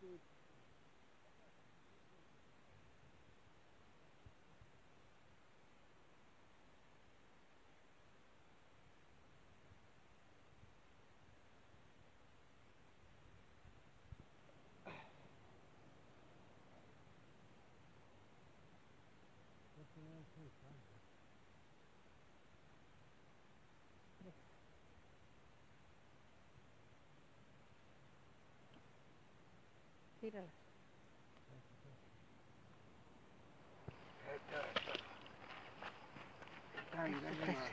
to That's the last dai.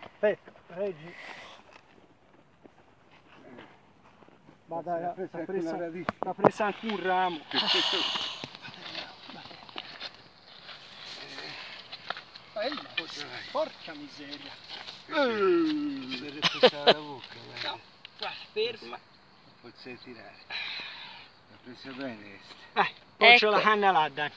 Aspetta, reggi. Ma dai, l'ha presa presa, presa anche un ramo. Bella porca miseria. Per la bocca, guarda. Guarda, ferma. Non puoi tirare. L'ha presa bene questa. Eh, poi c'è Ecco. la canna là, dai.